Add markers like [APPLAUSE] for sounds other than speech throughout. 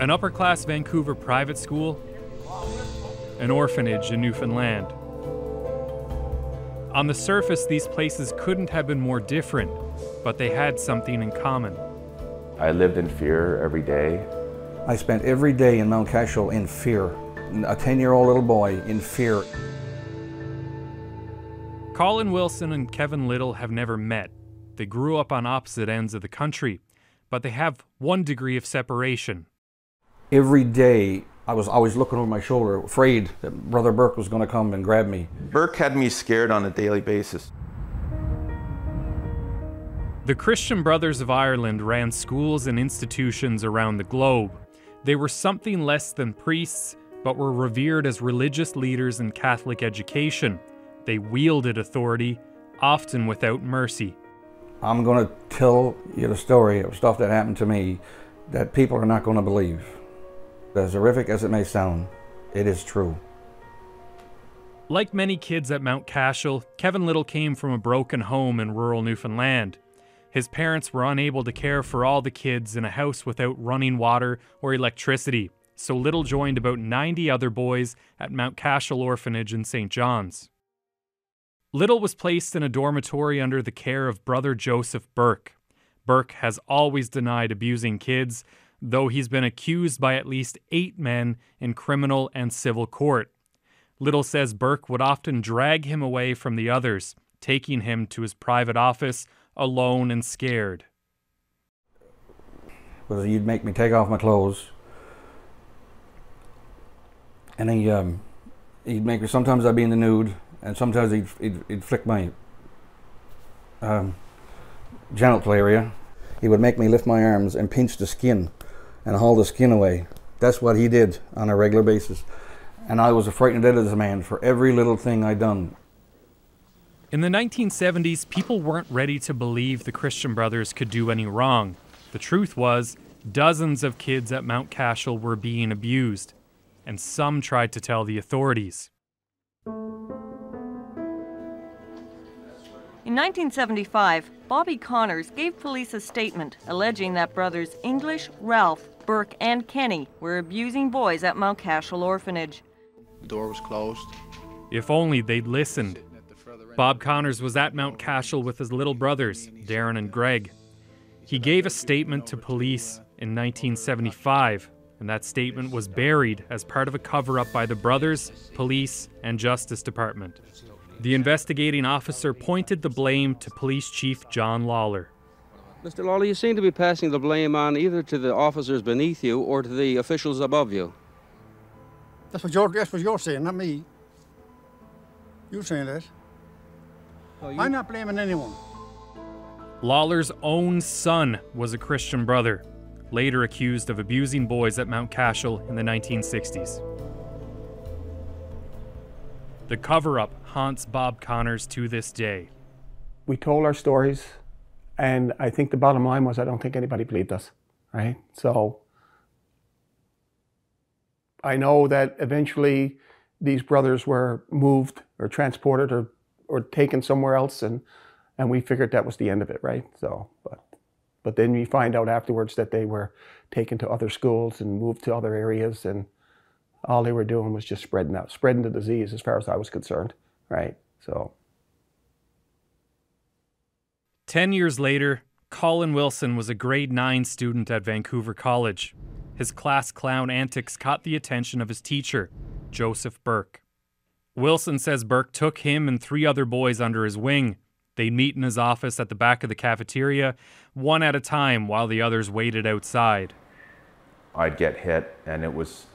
An upper class Vancouver private school, an orphanage in Newfoundland. On the surface, these places couldn't have been more different, but they had something in common. I lived in fear every day. I spent every day in Mount Cashel in fear. A 10 year old little boy in fear. Colin Wilson and Kevin Little have never met. They grew up on opposite ends of the country, but they have one degree of separation. Every day I was always looking over my shoulder, afraid that Brother Burke was going to come and grab me. Burke had me scared on a daily basis. The Christian Brothers of Ireland ran schools and institutions around the globe. They were something less than priests, but were revered as religious leaders in Catholic education. They wielded authority, often without mercy. I'm going to tell you the story of stuff that happened to me that people are not going to believe. As horrific as it may sound, it is true. Like many kids at Mount Cashel, Kevin Little came from a broken home in rural Newfoundland. His parents were unable to care for all the kids in a house without running water or electricity, so Little joined about 90 other boys at Mount Cashel Orphanage in St. John's. Little was placed in a dormitory under the care of brother Joseph Burke. Burke has always denied abusing kids, though he's been accused by at least eight men in criminal and civil court. Little says Burke would often drag him away from the others, taking him to his private office alone and scared. Was you'd make me take off my clothes, and he um, he'd make me. Sometimes I'd be in the nude, and sometimes he'd he'd, he'd flick my um, genital area. He would make me lift my arms and pinch the skin, and haul the skin away. That's what he did on a regular basis, and I was a frightened dead as a man for every little thing I done. In the 1970s, people weren't ready to believe the Christian Brothers could do any wrong. The truth was, dozens of kids at Mount Cashel were being abused, and some tried to tell the authorities. In 1975, Bobby Connors gave police a statement alleging that brothers English, Ralph, Burke, and Kenny were abusing boys at Mount Cashel Orphanage. The door was closed. If only they'd listened. Bob Connors was at Mount Cashel with his little brothers, Darren and Greg. He gave a statement to police in 1975, and that statement was buried as part of a cover up by the brothers, police, and Justice Department. The investigating officer pointed the blame to Police Chief John Lawler. Mr. Lawler, you seem to be passing the blame on either to the officers beneath you or to the officials above you. That's what you're, that's what you're saying, not me. You're saying that. Oh, you- I'm not blaming anyone. Lawler's own son was a Christian brother, later accused of abusing boys at Mount Cashel in the 1960s. The cover up haunts Bob Connors to this day. we told our stories, and I think the bottom line was I don't think anybody believed us, right? So I know that eventually these brothers were moved or transported or, or taken somewhere else, and, and we figured that was the end of it, right? So, but, but then we find out afterwards that they were taken to other schools and moved to other areas, and all they were doing was just spreading out, spreading the disease as far as I was concerned, right? So. Ten years later, Colin Wilson was a grade 9 student at Vancouver College. His class clown antics caught the attention of his teacher, Joseph Burke. Wilson says Burke took him and three other boys under his wing. They'd meet in his office at the back of the cafeteria, one at a time, while the others waited outside. I'd get hit, and it was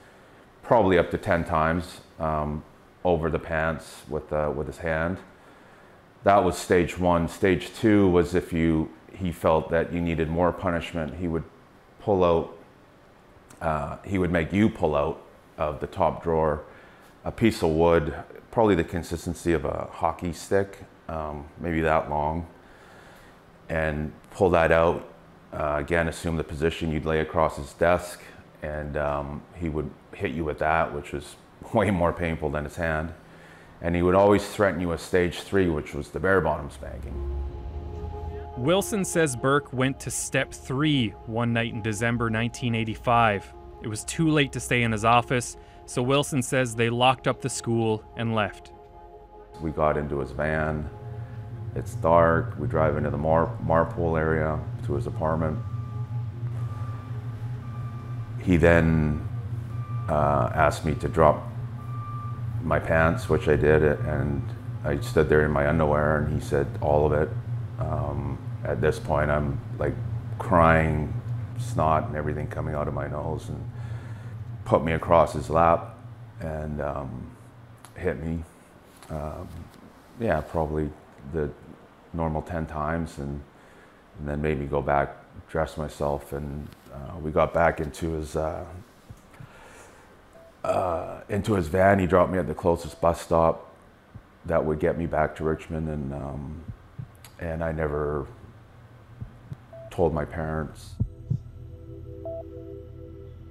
probably up to 10 times um, over the pants with, uh, with his hand. That was stage one. Stage two was if you he felt that you needed more punishment, he would pull out, uh, he would make you pull out of the top drawer a piece of wood, probably the consistency of a hockey stick, um, maybe that long, and pull that out. Uh, again, assume the position you'd lay across his desk, and um, he would hit you with that, which was [LAUGHS] way more painful than his hand. And he would always threaten you with stage three, which was the bare bottom spanking. Wilson says Burke went to step three one night in December 1985. It was too late to stay in his office, so Wilson says they locked up the school and left. We got into his van. It's dark. We drive into the Mar- Marpole area to his apartment. He then uh, asked me to drop my pants, which I did, and I stood there in my underwear, and he said, all of it. Um, at this point, I'm like crying, snot and everything coming out of my nose, and put me across his lap and um, hit me. Um, yeah, probably the normal 10 times, and, and, then made me go back, dress myself, and uh, we got back into his. Uh, uh, into his van. He dropped me at the closest bus stop that would get me back to Richmond, and um, and I never told my parents.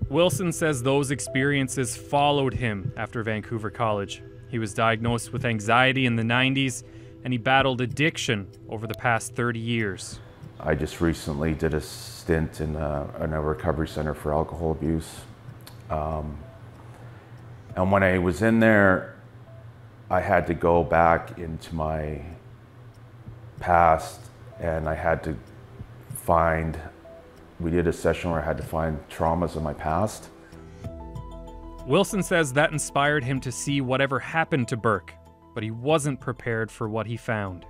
Wilson says those experiences followed him after Vancouver College. He was diagnosed with anxiety in the 90s and he battled addiction over the past 30 years. I just recently did a stint in a, in a recovery center for alcohol abuse. Um, and when I was in there, I had to go back into my past and I had to find, we did a session where I had to find traumas of my past. Wilson says that inspired him to see whatever happened to Burke, but he wasn't prepared for what he found.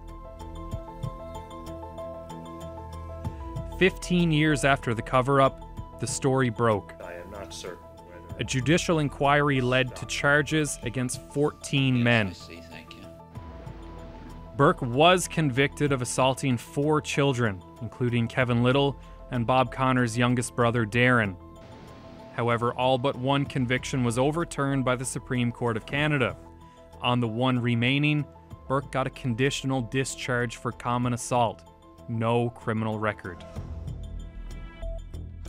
Fifteen years after the cover up, the story broke. I am not certain. A judicial inquiry led to charges against 14 men. Burke was convicted of assaulting four children, including Kevin Little and Bob Connor's youngest brother, Darren. However, all but one conviction was overturned by the Supreme Court of Canada. On the one remaining, Burke got a conditional discharge for common assault. No criminal record.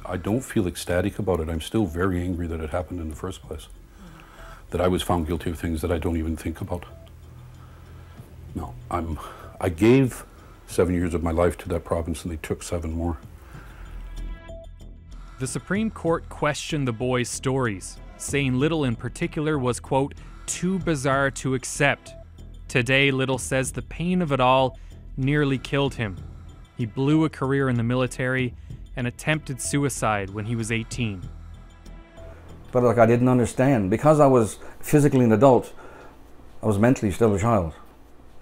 I don't feel ecstatic about it. I'm still very angry that it happened in the first place. That I was found guilty of things that I don't even think about. No, I'm. I gave seven years of my life to that province, and they took seven more. The Supreme Court questioned the boy's stories, saying Little in particular was, quote, too bizarre to accept. Today, Little says the pain of it all nearly killed him. He blew a career in the military and attempted suicide when he was 18. But like I didn't understand because I was physically an adult, I was mentally still a child.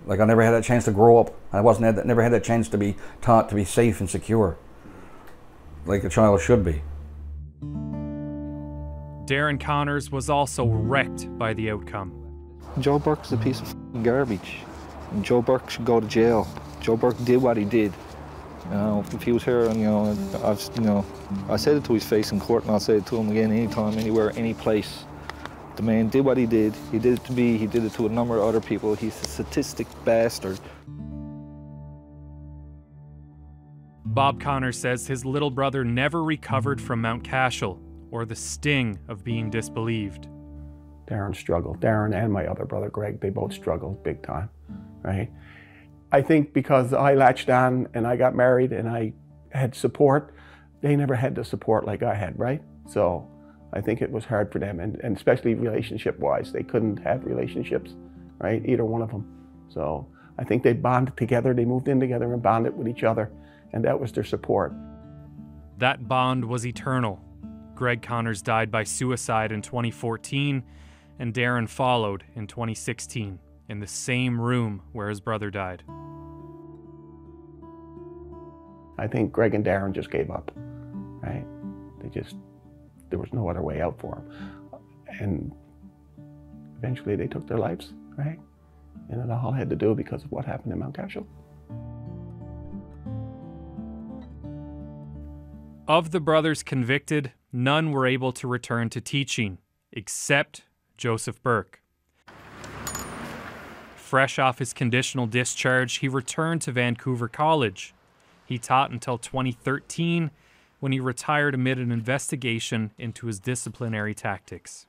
Like I never had that chance to grow up. I wasn't had that, never had that chance to be taught to be safe and secure, like a child should be. Darren Connors was also wrecked by the outcome. Joe Burke's a piece of garbage. Joe Burke should go to jail. Joe Burke did what he did. You know, if he was here, and you know, I've, you know, I said it to his face in court, and I'll say it to him again, anytime, anywhere, any place. The man did what he did. He did it to me. He did it to a number of other people. He's a statistic bastard. Bob Connor says his little brother never recovered from Mount Cashel or the sting of being disbelieved. Darren struggled. Darren and my other brother Greg, they both struggled big time, right? I think because I latched on and I got married and I had support, they never had the support like I had, right? So I think it was hard for them, and, and especially relationship wise. They couldn't have relationships, right? Either one of them. So I think they bonded together, they moved in together and bonded with each other, and that was their support. That bond was eternal. Greg Connors died by suicide in 2014, and Darren followed in 2016 in the same room where his brother died. I think Greg and Darren just gave up, right? They just, there was no other way out for them. And eventually they took their lives, right? And it all had to do because of what happened in Mount Cashel. Of the brothers convicted, none were able to return to teaching, except Joseph Burke. Fresh off his conditional discharge, he returned to Vancouver College. He taught until 2013 when he retired amid an investigation into his disciplinary tactics.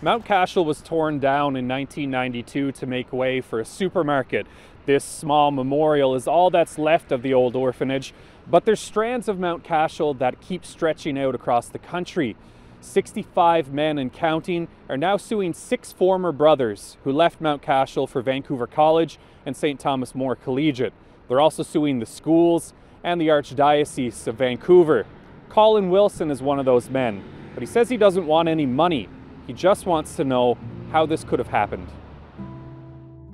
Mount Cashel was torn down in 1992 to make way for a supermarket. This small memorial is all that's left of the old orphanage, but there's strands of Mount Cashel that keep stretching out across the country. 65 men and counting are now suing six former brothers who left Mount Cashel for Vancouver College and St. Thomas More Collegiate. They're also suing the schools and the Archdiocese of Vancouver. Colin Wilson is one of those men, but he says he doesn't want any money. He just wants to know how this could have happened.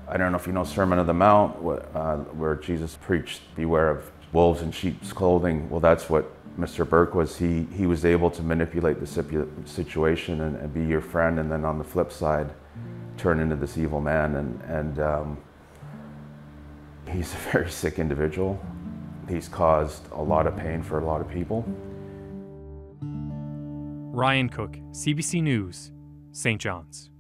I don't know if you know Sermon of the Mount, uh, where Jesus preached, beware of wolves in sheep's clothing. Well, that's what Mr. Burke was. He, he was able to manipulate the situation and, and, be your friend, and then on the flip side, turn into this evil man. And, and um, he's a very sick individual. He's caused a lot of pain for a lot of people. Ryan Cooke, CBC News, St. John's.